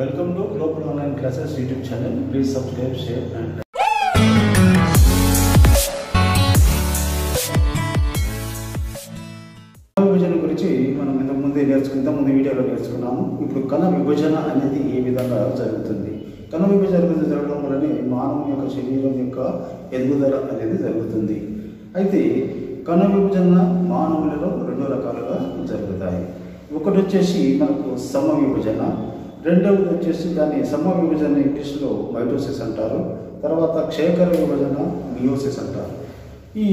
Welcome to global online classes YouTube channel please subscribe share and కణ విభజన గురించి మనం ఇంతకు ముందే నేర్చుకుని ముందు వీడియోలో నేర్చుకున్నాము. ఇప్పుడు కణ విభజన అనేది ఏ విధంగా జరుగుతుంది? కణ విభజన గురించి జరగడం వల్లనే మానవుని యొక్క శరీరం యొక్క ఎదుగుదల అనేది జరుగుతుంది. అయితే కణ విభజన మానవులలో రెండు రకాలుగా జరుగుతాయి. ఒకటి వచ్చేసి మనకు సమ విభజన రెండవది వచ్చేసి దాన్ని సమ విభజన ఇంగ్లీష్లో మైటోసిస్ అంటారు. తర్వాత క్షయకర విభజన మియోసిస్ అంటారు. ఈ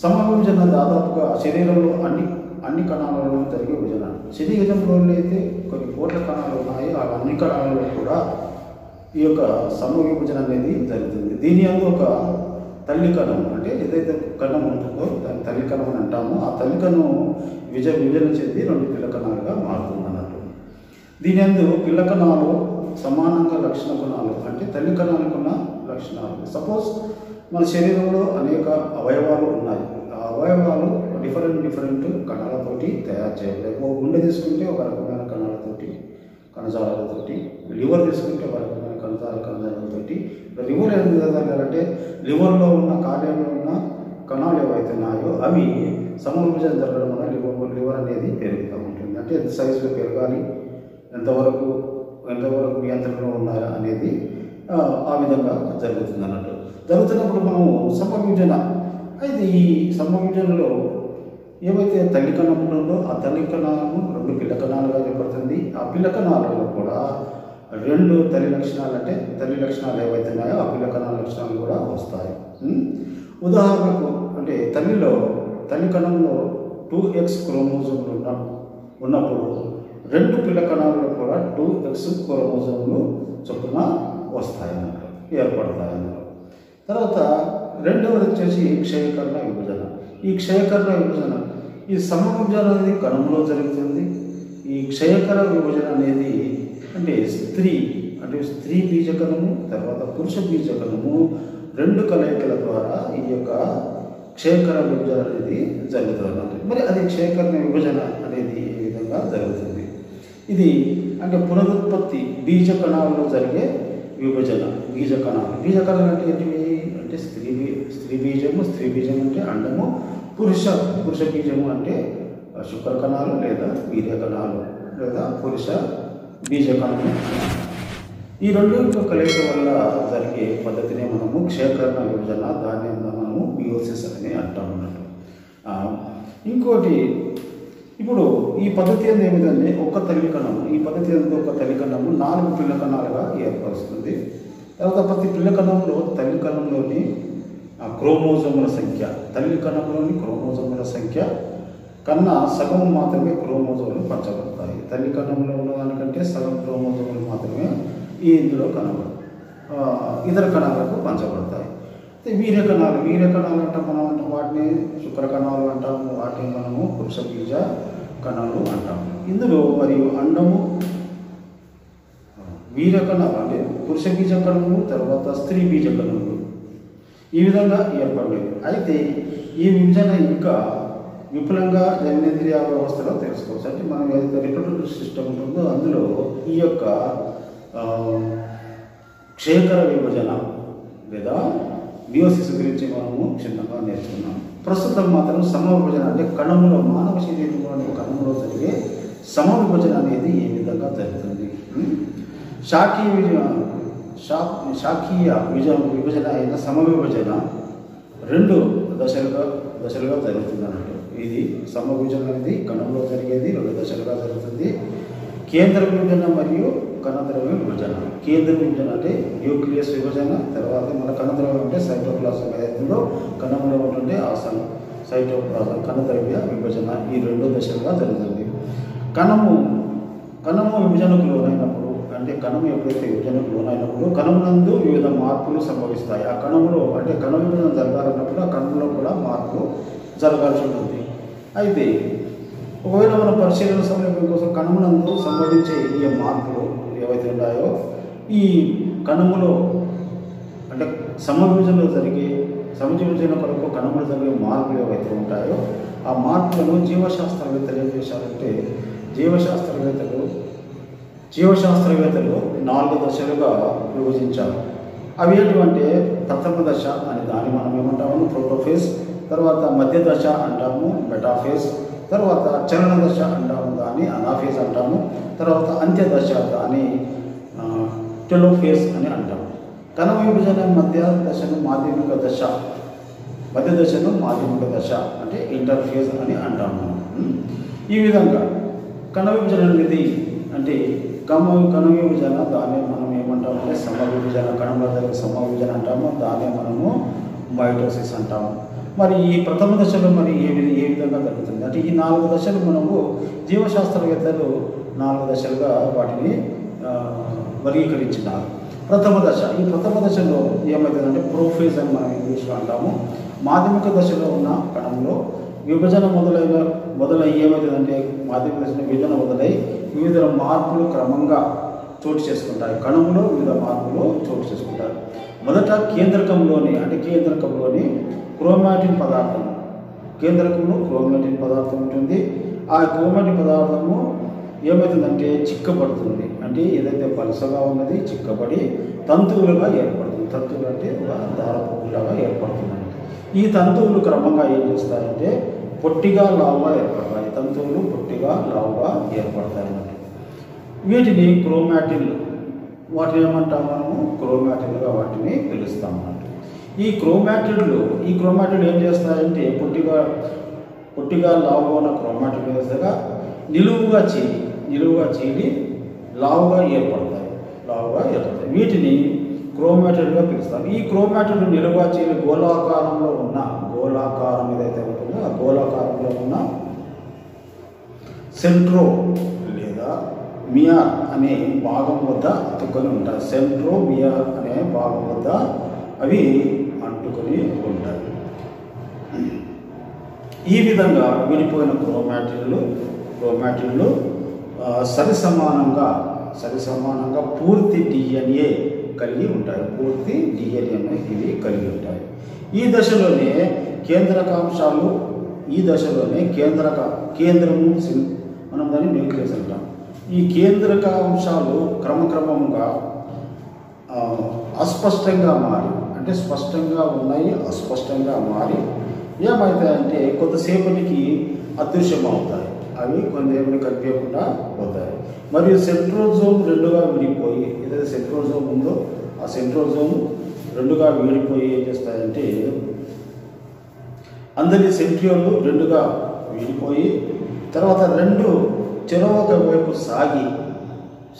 సమ విభజన దాదాపుగా శరీరంలో అన్ని అన్ని కణాలలో జరిగే విభజన. శరీరంలో అయితే కొన్ని కోట్ల కణాలు ఉన్నాయి. ఆ అన్ని కణాలలో కూడా ఈ యొక్క సమ విభజన అనేది జరుగుతుంది. దీని అందు ఒక తల్లి కణం అంటే ఏదైతే కణం ఉంటుందో దాన్ని తల్లి కణం అని అంటామో. ఆ తల్లి కణం విజ విభజన చెంది రెండు పిల్ల కణాలుగా మారుతుంది. అన్నట్టు దీని పిల్ల కణాలు సమానంగా లక్షణ కణాలు అంటే తల్లి కణాలకున్న లక్షణాలు. సపోజ్ మన శరీరంలో అనేక అవయవాలు ఉన్నాయి. ఆ అవయవాలు డిఫరెంట్ డిఫరెంట్ కణాలతోటి తయారు చేయలేదు ఒక గుండె తీసుకుంటే ఒక రకమైన కణాలతోటి కణజాలాలతోటి లివర్ తీసుకుంటే ఒక రకమైన కణజాల కణజాలతోటి లివర్ ఎందుకు జరగాలంటే లివర్లో ఉన్న కార్యంలో ఉన్న కణాలు ఏవైతే ఉన్నాయో అవి సమవిభజన జరగడం వల్ల లివర్ లివర్ అనేది పెరుగుతూ ఉంటుంది. అంటే ఎంత సైజులో పెరగాలి ఎంతవరకు ఎంతవరకు నియంత్రణలో ఉన్నారా అనేది ఆ, విధంగా జరుగుతుంది అన్నట్టు జరుగుతున్నప్పుడు మనము సమవిభజన అయితే ఈ సమవిభజనలో ఏవైతే తల్లి కణం ఉంటుందో ఆ తల్లి కణాలను రెండు పిల్ల కణాలుగా ఏర్పడుతుంది. ఆ పిల్ల కణాలలో కూడా రెండు తల్లి లక్షణాలు అంటే తల్లి లక్షణాలు ఏవైతే ఉన్నాయో ఆ పిల్ల కణాల లక్షణాలు కూడా వస్తాయి. ఉదాహరణకు అంటే తల్లిలో తల్లి కణంలో టూ ఎక్స్ క్రోమోజోమ్లు ఉన్న ఉన్నప్పుడు రెండు పిల్ల కణాలు కూడా టూ ఎక్స్ క్రోమోజోమ్లు చొప్పున వస్తాయన్నమాట ఏర్పడతాయన్నమాట తర్వాత రెండవది వచ్చేసి క్షయకరణ విభజన. ఈ క్షయకరణ విభజన ఈ సమవిభజన అనేది కణంలో జరుగుతుంది. ఈ క్షయకర విభజన అనేది అంటే స్త్రీ అంటే స్త్రీ బీజకణము తర్వాత పురుష బీజకణము రెండు కలయికల ద్వారా ఈ యొక్క క్షయకర విభజన అనేది జరుగుతుంది అన్నమాట. మరి అది క్షయకరణ విభజన అనేది ఈ విధంగా జరుగుతుంది? ఇది అంటే పునరుత్పత్తి బీజ కణాలలో జరిగే విభజన బీజ కణాలు బీజ కణాలు అంటే ఏంటివి? అంటే స్త్రీ బీ- స్త్రీ బీజము స్త్రీ బీజం అంటే అండము పురుష పురుష బీజము అంటే శుక్ర కణాలు లేదా వీర్య కణాలు లేదా పురుష బీజ కణాలు ఈ రెండు కలయిక వల్ల జరిగే పద్ధతిని మనము క్షేకరణ విభజన దాన్ని మనము మియోసిస్ అని అంటాం అన్నట్టు ఇంకోటి ఇప్పుడు ఈ పద్ధతి అనేది ఏమిటంటే ఒక తల్లి కణము ఈ పద్ధతి అనేది ఒక తల్లి కణము. నాలుగు పిల్ల కణాలుగా ఏర్పరుస్తుంది. తర్వాత ప్రతి పిల్ల కణంలో తల్లి కణంలోని ఆ సంఖ్య తల్లి కణంలోని క్రోమోజముల సంఖ్య కన్నా సగం మాత్రమే క్రోమోజోములు పంచబడతాయి. తల్లి కణంలో ఉన్నదానికంటే సగం క్రోమోజోములు మాత్రమే ఈ ఇందులో కనబడతాయి ఇతర కణాలకు పంచబడతాయి. వీర వీర్య కణాలు వీర్య కణాలు అంటే మనం వాటిని శుక్ర కణాలు అంటాము వాటిని మనము పురుష బీజ కణాలు అంటాము. ఇందులో మరియు అండము వీర కణాలు అంటే పురుష బీజ కణము తర్వాత స్త్రీ బీజ కణములు. ఈ విధంగా ఏర్పడలేదు. అయితే ఈ విభజన ఇంకా విపులంగా జననేంద్రియ వ్యవస్థలో తెలుసుకోవచ్చు. అంటే మనం ఏదైతే రిప్రొడక్టివ్ సిస్టమ్ ఉంటుందో అందులో ఈ యొక్క క్షేత్ర విభజన లేదా బియోసిస్ గురించి మనము క్షుణ్ణంగా నేర్చుకున్నాం. ప్రస్తుతం మాత్రం సమ విభజన అంటే కణములో మానవ శరీరంలోని కణములో జరిగే సమ విభజన అనేది ఏ విధంగా జరుగుతుంది. శాఖీయ విభజన శాఖీయ విభజన విభజన అయిన సమ విభజన రెండు దశలుగా దశలుగా జరుగుతుంది అన్నట్టు ఇది సమవిభజన అనేది కణంలో జరిగేది రెండు దశలుగా జరుగుతుంది. కేంద్ర విభజన మరియు కణద్రవ్యం విభజన. కేంద్ర విభజన అంటే న్యూక్లియస్ విభజన తర్వాత మన కణద్రవ్యం అంటే సైటోప్లాజం. ఏదైతుందో కణంలో ఉంటుంటే ఆసనం. సైటోప్లాజం కణద్రవ్య విభజన ఈ రెండు దశలుగా జరుగుతుంది కణము కణము విభజనకు లోనైనప్పుడు అంటే కణం ఎప్పుడైతే విభజనకు లోనైనప్పుడు కణమునందు వివిధ మార్పులు సంభవిస్తాయి. ఆ కణములో అంటే కణ విభజన జరగాలన్నప్పుడు ఆ కణంలో కూడా మార్పు జరగాల్సి ఉంటుంది. అయితే ఒకవేళ మన పరిశీలన సమయం కోసం కణమునందు సంభవించే ఈ మార్పులు ఏవైతే ఉన్నాయో ఈ కణములో అంటే సమవిభజనలో జరిగే సమవిభజన కొరకు కణములు జరిగే మార్పులు ఏవైతే ఉంటాయో ఆ మార్పులను జీవశాస్త్రవేత్తలు ఏం చేశారంటే జీవశాస్త్రవేత్తలు జీవశాస్త్రవేత్తలు నాలుగు దశలుగా విభజించారు. అవి ఏంటంటే ప్రథమ దశ అని దాన్ని మనం ఏమంటాము ప్రోటోఫేస్ తర్వాత మధ్య దశ అంటాము మెటాఫేస్ తర్వాత చలన దశ అంటాము దాన్ని అనాఫేజ్ అంటాము. తర్వాత అంత్య దశ దాన్ని ఆ, అని అంటాము. కణ విభజన మధ్య దశను మాధ్యమిక దశ మధ్య దశను మాధ్యమిక దశ అంటే ఇంటర్ఫేజ్ అని అంటాము. ఈ విధంగా కణ విభజన అనేది అంటే కమ కణ విభజన దాన్ని మనం ఏమంటామంటే సమ విభజన కణంలో జరిగే సమ విభజన అంటాము. దాన్ని మనము మైటోసిస్ అంటాము. మరి ఈ ప్రథమ దశలో మరి ఏ ఏ విధంగా జరుగుతుంది? అంటే ఈ నాలుగు దశలు మనము జీవశాస్త్రవేత్తలు నాలుగు దశలుగా వాటిని వర్గీకరించినారు. ప్రథమ దశ ఈ ప్రథమ దశలో ఏమవుతుందంటే ప్రోఫేజ్ అని మనం ఇంగ్లీష్లో అంటాము. మాధ్యమిక దశలో ఉన్న కణంలో విభజన మొదలైన మొదలై ఏమవుతుందంటే మాధ్యమిక దశలో విభజన మొదలై వివిధ మార్పులు క్రమంగా చోటు చేసుకుంటాయి. కణంలో వివిధ మార్పులు చోటు చేసుకుంటారు మొదట కేంద్రకంలోని అంటే కేంద్రకంలోని క్రోమాటిన్ పదార్థం. కేంద్రకంలో క్రోమాటిన్ పదార్థం ఉంటుంది. ఆ క్రోమాటిన్ పదార్థము ఏమవుతుందంటే చిక్కబడుతుంది. అంటే ఏదైతే పలసగా ఉన్నది చిక్కబడి తంతువులుగా ఏర్పడుతుంది. తంతువులు అంటే ఒక దారపులాగా ఏర్పడుతుంది. ఈ తంతువులు క్రమంగా ఏం చేస్తాయంటే పొట్టిగా లావుగా ఏర్పడతాయి. తంతువులు పొట్టిగా లావుగా ఏర్పడతాయి అన్నమాట. వీటిని క్రోమాటిన్లు. వాటిని ఏమంటాం మనము? క్రోమాటిన్లుగా వాటిని పిలుస్తాం ఈ క్రోమాటిడ్లు ఈ క్రోమాటిడ్ ఏం చేస్తాయంటే పొట్టిగా పొట్టిగా లావుగా ఉన్న క్రోమాటిన్ వేసగా నిలువుగా చీలి నిలువుగా చీలి లావుగా ఏర్పడతాయి లావుగా ఏర్పడతాయి. వీటిని క్రోమాటిడ్గా పిలుస్తాం ఈ క్రోమాటిడ్ నిలువుగా చీలి గోళాకారంలో ఉన్న గోళాకారం ఏదైతే ఉంటుందో ఆ గోళాకారంలో ఉన్న సెంట్రో లేదా మియార్ అనే భాగం వద్ద అతుక్కొని ఉంటాయి. సెంట్రో మియార్ అనే భాగం వద్ద అవి అంటుకొని ఉంటాయి ఈ విధంగా విడిపోయిన క్రోమాటిన్లు క్రోమాటిన్లు సరి సమానంగా సరి సమానంగా పూర్తి డిఎన్ఏ కలిగి ఉంటాయి. పూర్తి డిఎన్ఏ ఇవి కలిగి ఉంటాయి. ఈ దశలోనే కేంద్రకాంశాలు ఈ దశలోనే కేంద్రక కేంద్రము సి- మనం దాన్ని న్యూక్లియస్ అంటాం ఈ కేంద్రకాంశాలు క్రమక్రమంగా అస్పష్టంగా మారి అంటే స్పష్టంగా ఉన్నాయి అస్పష్టంగా మారి ఏమవుతాయంటే కొంతసేపటికి అదృశ్యమవుతాయి. అవి కొంతేమని కనిపించకుండా పోతాయి. మరియు సెంట్రోజోమ్ రెండుగా విడిపోయి ఏదైతే సెంట్రోజోమ్ ఉందో ఆ సెంట్రోజోమ్ రెండుగా విడిపోయి ఏం చేస్తాయంటే అందరి సెంట్రియోలు రెండుగా విడిపోయి తర్వాత రెండు చెరొక వైపు సాగి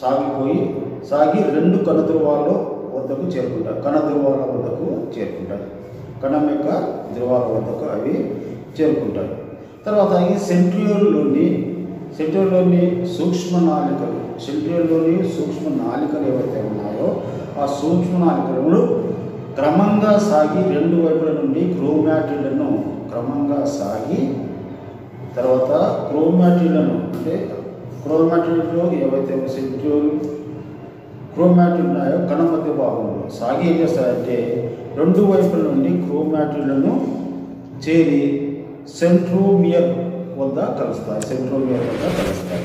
సాగిపోయి సాగి రెండు కనుతురువాల్లో వద్దకు చేరుకుంటారు. కణ ధ్రువాల వద్దకు చేరుకుంటారు. కణం యొక్క ధ్రువాల వద్దకు అవి చేరుకుంటాయి తర్వాత ఈ సెంట్రియోల్లోని సెంట్రియోల్లోని సూక్ష్మ నాళికలు సెంట్రియోల్లోని సూక్ష్మ నాళికలు ఏవైతే ఉన్నాయో ఆ సూక్ష్మ నాళికలు క్రమంగా సాగి రెండు వైపుల నుండి క్రోమాటిన్లను క్రమంగా సాగి తర్వాత క్రోమాటిన్లను అంటే క్రోమాటిన్లో ఏవైతే సెంట్రియోల్ క్రోమాటిన్ ఉన్నాయో కణ మధ్య భాగంలో సాగి ఏం చేస్తారంటే రెండు వైపుల నుండి క్రోమాటిన్లను చేరి సెంట్రోమియర్ వద్ద కలుస్తాయి సెంట్రోమియర్ వద్ద కలుస్తాయి.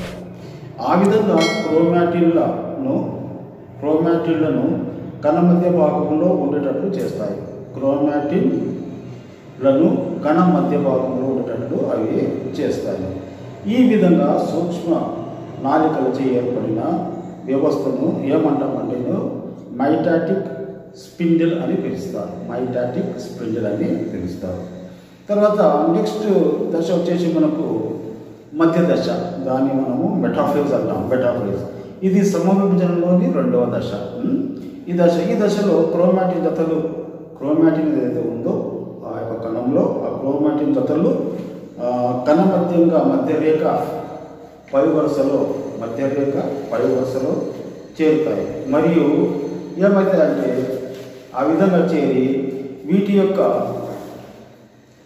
ఆ విధంగా క్రోమాటిన్లను క్రోమాటిన్లను కణ మధ్య భాగంలో ఉండేటట్లు చేస్తాయి. క్రోమాటిన్లను కణ మధ్య భాగంలో ఉండేటట్లు అవి చేస్తాయి. ఈ విధంగా సూక్ష్మ నాలికలచే ఏర్పడిన వ్యవస్థను ఏమంటామంటే మైటాటిక్ స్పిండిల్ అని పిలుస్తారు. మైటాటిక్ స్పిండిల్ అని పిలుస్తారు. తర్వాత నెక్స్ట్ దశ వచ్చేసి మనకు మధ్య దశ. దాన్ని మనము మెటాఫేజ్ అంటాం. మెటాఫేజ్ ఇది సమవిభజనలోని రెండవ దశ. ఈ దశ ఈ దశలో క్రోమాటిన్ జతలు క్రోమాటిన్ ఏదైతే ఉందో ఆ యొక్క కణంలో ఆ క్రోమాటిన్ జతలు కణ మధ్యంగా మధ్యరేఖ పై వరుసలో మధ్యరేఖ పై వరుసలో చేరుతాయి. మరియు ఏమవుతాయంటే ఆ విధంగా చేరి వీటి యొక్క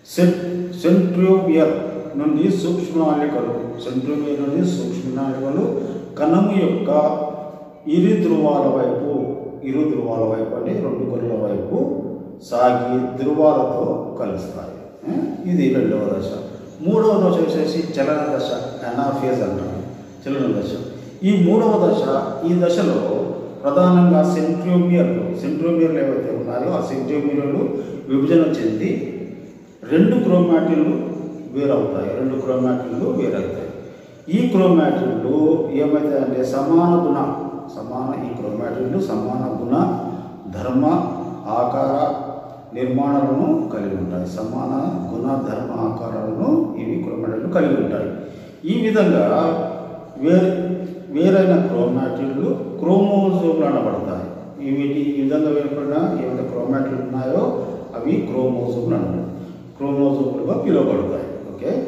సెంట్ సెంట్రోమియర్ నుండి సూక్ష్మనాళికలు సెంట్రోమియర్ నుండి సూక్ష్మనాళికలు కణము యొక్క ఇరు ధ్రువాల వైపు ఇరు ధ్రువాల వైపు అంటే రెండు కొల్ల వైపు సాగి ధ్రువాలతో కలుస్తాయి. ఇది రెండవ దశ. మూడవ దశ వచ్చేసి చలన దశ అనాఫేజ్ అంటారు. చలన దశ. ఈ మూడవ దశ ఈ దశలో ప్రధానంగా సెంట్రోమియర్లు సెంట్రోమియర్లు ఏవైతే ఉన్నాయో ఆ సెంట్రోమియర్లు విభజన చెంది రెండు క్రోమాటిన్లు వేరవుతాయి. రెండు క్రోమాటిన్లు వేరవుతాయి. ఈ క్రోమాటిన్లు ఏమవుతాయంటే సమాన గుణ సమాన ఈ క్రోమాటిన్లు సమాన గుణ ధర్మ ఆకార నిర్మాణాలను కలిగి ఉంటాయి. సమాన గుణ ధర్మ ఆకారాలను ఇవి క్రోమాటిన్లు కలిగి ఉంటాయి. ఈ విధంగా వేరు వేరైన క్రోమాటిన్లు క్రోమోజోమ్లు అనబడతాయి. వీటి ఈ విధంగా వేరుపడిన ఏవైతే క్రోమాటిన్లు ఉన్నాయో అవి క్రోమోజోమ్లు అనబడతాయి. క్రోమోజోమ్లుగా పిలువబడతాయి. ఓకే?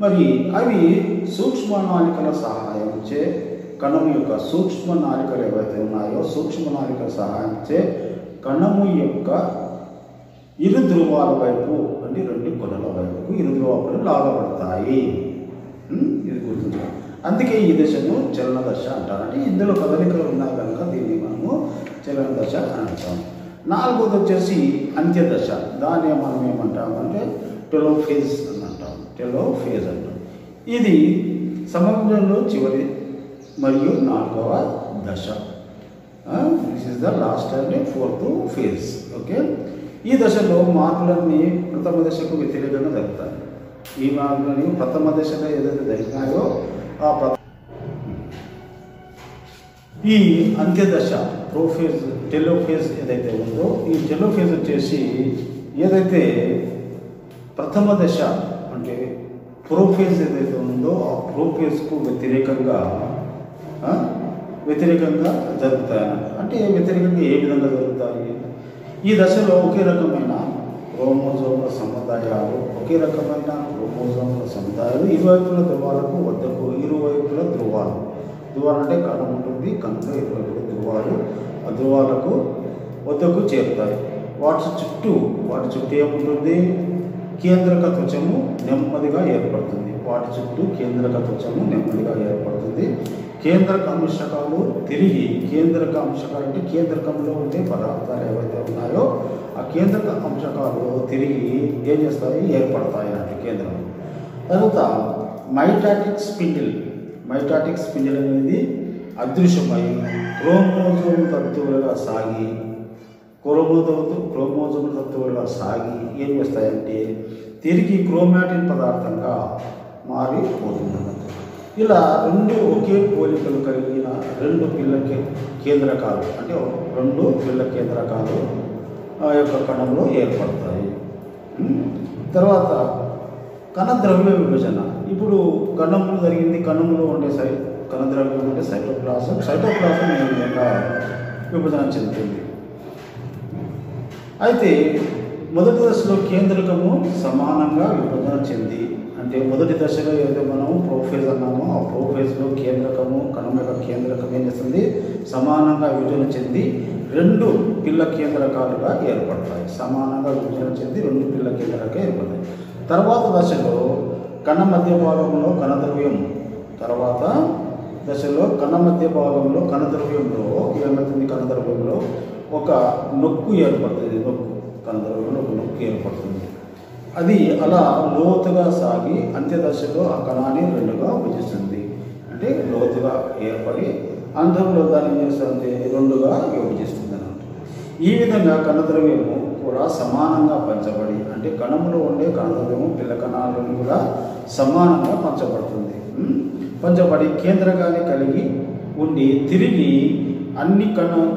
మరి అవి సూక్ష్మ నాళికల సహాయంచే కణము యొక్క సూక్ష్మ నాళికలు ఏవైతే ఉన్నాయో సూక్ష్మ నాళికల సహాయంచే కణము యొక్క ఇరు ధ్రువాల వైపు అంటే రెండు కొనల వైపు ఇరు ధ్రువాలు లాగబడతాయి. అందుకే ఈ దశను చలన దశ అంటారు అంటే ఇందులో కదలికలు ఉన్నాయి కనుక దీన్ని మనము చలన దశ అని అంటాం. నాలుగోది వచ్చేసి అంత్య దశ దాన్ని మనం ఏమంటామంటే టెలో ఫేజ్ అని అంటాం. టెలోఫేజ్ అంటాం. ఇది సమగ్రంలో చివరి మరియు నాలుగవ దశ. This is the last and fourth phase okay? ఈ దశలో మార్పులన్నీ ప్రథమ దశకు వ్యతిరేకంగా జరుగుతాయి. ఈ మార్పులని ప్రథమ దశలో ఏదైతే జరిగినాయో ఈ అంత్యదశ ప్రోఫేజ్ టెలోఫేజ్ ఏదైతే ఉందో ఈ టెలోఫేజ్ వచ్చేసి ఏదైతే ప్రథమ దశ అంటే ప్రోఫేజ్ ఏదైతే ఉందో ఆ ప్రోఫేజ్కు వ్యతిరేకంగా వ్యతిరేకంగా జరుగుతాయి అంటే వ్యతిరేకంగా ఏ విధంగా జరుగుతాయి? ఈ దశలో ఒకే రకమైన క్రోమోజోముల సముదాయాలు ఒకే రకమైన క్రోమోజోముల సముదాయాలు. ఇరువైపుల ధ్రువాలకు వద్దకు ఇరువైపుల ధ్రువాలు. ధ్రువాలు అంటే కణం ఉంటుంది కనుక ఇరువైపుల ధ్రువాలు. ఆ ధ్రువాలకు వద్దకు చేరుతాయి. వాటి చుట్టూ వాటి చుట్టూ ఏముంటుంది? కేంద్రక త్వచము నెమ్మదిగా ఏర్పడుతుంది. వాటి చుట్టూ కేంద్రక త్వచము నెమ్మదిగా ఏర్పడుతుంది. కేంద్రక అంశకాలు తిరిగి కేంద్రక అంశకాలు అంటే కేంద్రకంలో ఉండే పదార్థాలు ఏవైతే ఉన్నాయో ఆ కేంద్రక అంశకాలు తిరిగి ఏం చేస్తాయి? ఏర్పడతాయి అంటే కేంద్రం తర్వాత మైటాటిక్ స్పిండిల్ మైటాటిక్ స్పిండిల్ అనేది అదృశ్యమై క్రోమోజోమ్ తత్తువులుగా సాగి క్రోమోజోమ్ క్రోమోజోమ్ తత్తువులుగా సాగి ఏం చేస్తాయంటే తిరిగి క్రోమాటిన్ పదార్థంగా మారిపోతుంది ఇలా రెండు ఒకే పోలికలు కలిగిన రెండు పిల్ల కేంద్రకాలు అంటే రెండు పిల్ల కేంద్రకాలు ఆ యొక్క కణంలో ఏర్పడతాయి. తర్వాత తర్వాత కణద్రవ్య విభజన. ఇప్పుడు కణంలో జరిగింది కణంలో ఉండే సై కణద్రవ్యం అంటే సైటోప్లాసం. సైటోప్లాసం ఏ విధంగా విభజన చెందుతుంది? అయితే మొదటి దశలో కేంద్రకము సమానంగా విభజన చెంది. అంటే మొదటి దశలో ఏదైతే మనం ప్రోఫేజ్ అన్నామో ఆ ప్రోఫేజ్లో కేంద్రకము కణం యొక్క కేంద్రకం ఏం చేస్తుంది? సమానంగా విభజన చెంది. రెండు పిల్ల కేంద్రకాలుగా ఏర్పడతాయి. సమానంగా విభజన చెంది రెండు పిల్ల కేంద్రకాలుగా ఏర్పడతాయి. తర్వాత దశలో కణ మధ్య భాగంలో కణద్రవ్యం తర్వాత దశలో కణ మధ్య భాగంలో కణద్రవ్యంలో ఏమవుతుంది కణద్రవ్యంలో ఒక నొక్కు ఏర్పడుతుంది. నొక్కు కణద్రవ్యంలో ఒక నొక్కు ఏర్పడుతుంది. అది అలా లోతుగా సాగి అంత్యదశలో ఆ కణాన్ని రెండుగా విభజిస్తుంది. అంటే లోతుగా ఏర్పడి అంధంలో దాన్ని చేస్తుంది రెండుగా విభజిస్తుంది అన్నమాట ఈ విధంగా కణద్రవ్యము కూడా సమానంగా పంచబడి అంటే కణములో ఉండే కణద్రవ్యము పిల్ల కణాలను కూడా సమానంగా పంచబడుతుంది. పంచబడి కేంద్రకాన్ని కలిగి ఉండి తిరిగి అన్ని కణ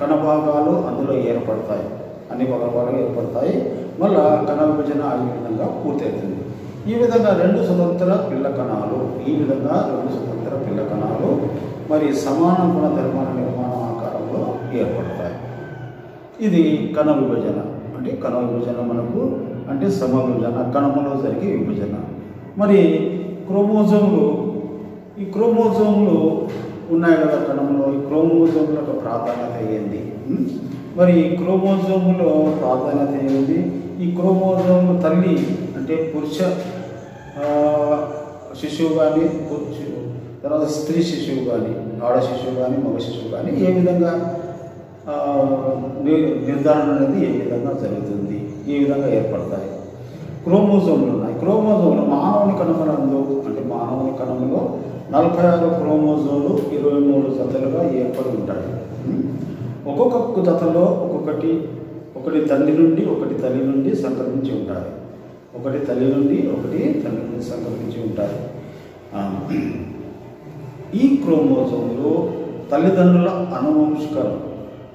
కణ భాగాలు అందులో ఏర్పడతాయి. అన్ని భాగాలు ఏర్పడతాయి. మళ్ళా కణ విభజన ఆ విధంగా పూర్తవుతుంది. ఈ విధంగా రెండు స్వతంత్ర పిల్ల కణాలు ఈ విధంగా రెండు స్వతంత్ర పిల్ల కణాలు మరి సమాన గుణ ధర్మాల నిర్మాణ ఆకారంలో ఏర్పడతాయి. ఇది కణ విభజన. అంటే కణ విభజన మనకు అంటే సమ విభజన కణములో జరిగే విభజన. మరి క్రోమోజోములు ఈ క్రోమోజోములు ఉన్నాయి కదా కణంలో ఈ క్రోమోజోముల యొక్క ప్రాధాన్యత ఏంది? మరి ఈ క్రోమోజోములో ప్రాధాన్యత ఏంది? ఈ క్రోమోజోములు తల్లి అంటే పురుష శిశువు కానీ పురుషు తర్వాత స్త్రీ శిశువు కానీ ఆడ శిశువు కానీ మగ శిశువు కానీ ఏ విధంగా ని- నిర్ధారణ అనేది ఏ విధంగా జరుగుతుంది ఏ విధంగా ఏర్పడతాయి? క్రోమోజోములు ఉన్నాయి. క్రోమోజోములు మానవుని కణములందు అంటే మానవుని కణములో నలభై ఆరు క్రోమోజోలు ఇరవై మూడు జతలుగా ఏర్పడి ఉంటాయి. ఒక్కొక్క జతలో ఒక్కొక్కటి ఒకటి తండ్రి నుండి ఒకటి తల్లి నుండి సంక్రమించి ఉంటాయి. ఒకటి తల్లి నుండి ఒకటి తండ్రి నుండి సంక్రమించి ఉంటాయి. ఈ క్రోమోజోములు తల్లిదండ్రుల అనువంశికరం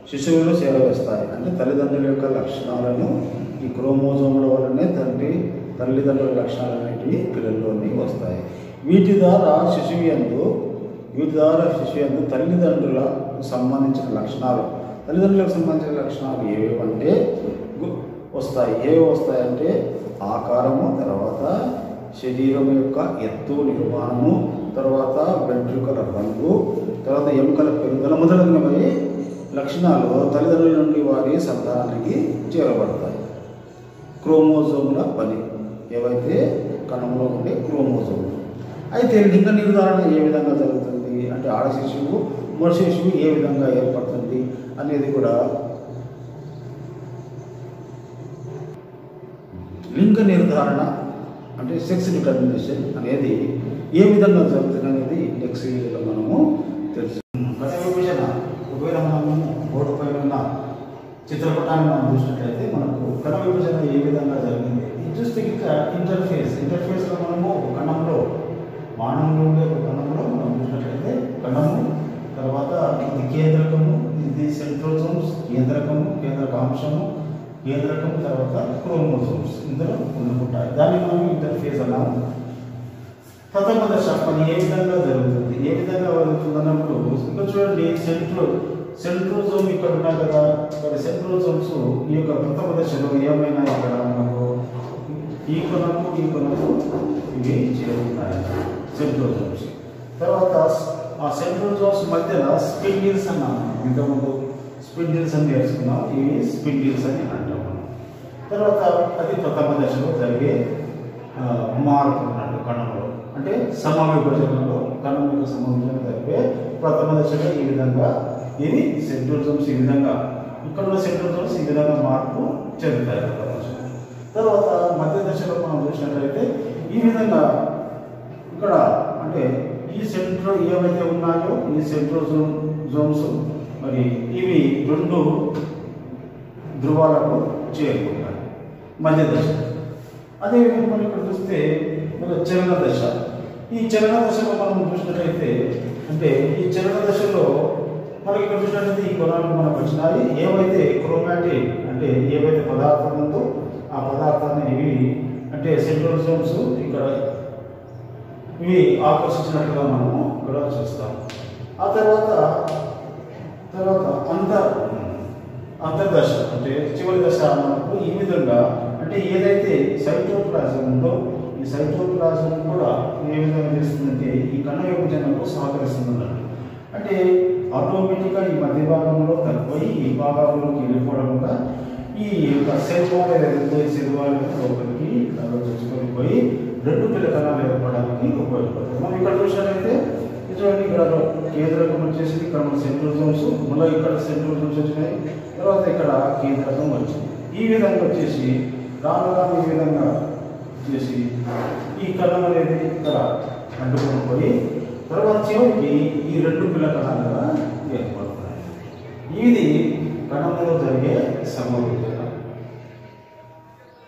శిశువులు చేరవేస్తాయి. అంటే తల్లిదండ్రుల యొక్క లక్షణాలను ఈ క్రోమోజోముల వల్లనే తండ్రి తల్లిదండ్రుల లక్షణాలు అనేటివి పిల్లల్లోని వస్తాయి. వీటి ద్వారా శిశువు యందు వీటి ద్వారా శిశువు ఎందు తల్లిదండ్రుల సంబంధించిన లక్షణాలు తల్లిదండ్రులకు సంబంధించిన లక్షణాలు ఏవేవంటే వస్తాయి. ఏవి వస్తాయంటే ఆకారము తర్వాత శరీరం యొక్క ఎత్తు నిర్మాణము తర్వాత వెంట్రుకల రంగు తర్వాత ఎముకల పెరుగుదల మొదలైనవి లక్షణాలు తల్లిదండ్రుల నుండి వారి సంతానానికి చేరబడతాయి. క్రోమోజోముల పని. ఏవైతే కణంలో ఉండే క్రోమోజోములు. అయితే లింగ నిర్ధారణ ఏ విధంగా జరుగుతుంది? అంటే ఆడ శిశువు మగ శిశువు ఏ విధంగా ఏర్పడుతుంది అనేది కూడా లింగ నిర్ధారణ అంటే సెక్స్ డిటర్మినేషన్ అనేది ఏ విధంగా జరుగుతుంది అనేది నెక్స్ట్ వీడియోలో మనము తెలుసు ప్రతి విభజన ఒకవేళ మనము బోర్డు పైన ఉన్న చిత్రపటాన్ని మనం చూసినట్లయితే మనకు కణ విభజన ఏ విధంగా జరిగింది? ఇది చూస్తే ఇంకా ఇంటర్ఫేస్ ఇంటర్ఫేస్లో మనము ఒక కణంలో మానవులు ఉండే ఒక కణంలో మనం చూసినట్లయితే కణము తర్వాత ఇది కేంద్రకము ఇది సెంట్రోజోమ్స్ కేంద్రకము కేంద్రకాంశము కేంద్రకం తర్వాత క్రోమోజోమ్స్ ఇందులో ఉండుకుంటాయి దాన్ని మనం ఇంటర్ఫేజ్ అన్నాము. ప్రథమ దశ పని ఏ విధంగా జరుగుతుంది? ఏ విధంగా జరుగుతుంది అన్నప్పుడు ఇంకా చూడండి సెంట్రో సెంట్రోజోమ్ ఇక్కడ ఉన్నాయి కదా ఇక్కడ సెంట్రోజోమ్స్ ఈ యొక్క ప్రథమ దశలో ఏమైనా ఇక్కడ మనకు ఈ కొనకు ఈ కొనకు ఇవి చేరుతున్నాయి సెంట్రోజోమ్స్ తర్వాత ఆ సెంట్రోజోమ్స్ మధ్యన స్పిండిల్స్ అన్నాము. ఇంతకుముందు స్పిండిల్స్ అని నేర్చుకున్నాం. ఇవి స్పిండిల్స్ అని అంటాం. తర్వాత అది ప్రథమ దశలో జరిగే మార్పు అన్నట్టు కణంలో అంటే సమ కణం యొక్క సమ జరిగే ప్రథమ దశలో ఈ విధంగా ఇది సెంట్రోజోమ్స్ ఈ విధంగా ఇక్కడ ఉన్న సెంట్రోజోమ్స్ ఈ విధంగా మార్పు చెందుతాయి తర్వాత మధ్య దశలో మనం చూసినట్లయితే ఈ విధంగా ఇక్కడ అంటే ఈ సెంట్రో ఏవైతే ఉన్నాయో ఈ సెంట్రోజోమ్ జోమ్స్ మరి ఇవి రెండు ధృవాలకు చేరుకుంటాయి. మధ్య దశ అదే మనం ఇక్కడ చూస్తే మన చలన దశ ఈ చలన దశలో మనం చూసినట్లయితే అంటే ఈ చలన దశలో మనకి ఇక్కడ చూసినట్లయితే ఈ కొనాలు మనకు వచ్చినాయి. ఏవైతే క్రోమాటిన్ అంటే ఏవైతే పదార్థం ఉందో ఆ పదార్థాన్ని ఇవి అంటే సెంట్రోజోమ్స్ ఇక్కడ ఇవి ఆకర్షించినట్లుగా మనము ఇక్కడ చూస్తాం. ఆ తర్వాత తర్వాత అంతర్ అంతర్దశ అంటే చివరి దశ మనకు ఈ విధంగా అంటే ఏదైతే సైటోప్లాజం ఉందో ఈ సైటోప్లాజం కూడా ఏ విధంగా చేస్తుందంటే ఈ కణ విభజనకు సహకరిస్తుందన్నమాట. అంటే ఆటోమేటిక్గా ఈ మధ్య భాగంలో తగ్గిపోయి ఈ భాగంలోకి వెళ్ళిపోవడం వల్ల ఈ యొక్క సెల్ వాల్ ఏదైతే సెల్ లోపలికి తెచ్చుకొని పోయి రెండు పిల్ల కణాలు ఏర్పడడానికి ఉపయోగపడుతుంది మనం ఇక్కడ చూసినట్లయితే చూడండి ఇక్కడ కేంద్రకం వచ్చేసి ఇక్కడ మన సెంట్రోజోమ్స్ మళ్ళీ ఇక్కడ సెంట్రోజోమ్స్ వచ్చినాయి తర్వాత ఇక్కడ కేంద్రకం వచ్చింది. ఈ విధంగా వచ్చేసి రాను ఈ విధంగా చేసి ఈ కణం అనేది ఇక్కడ అంటుకొని పోయి తర్వాత చివరికి ఈ రెండు పిల్ల కణాలుగా ఏర్పడుతున్నాయి. ఇది కణంలో జరిగే సమవిభజన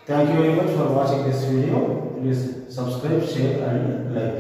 thank you very much for watching this video please subscribe share and like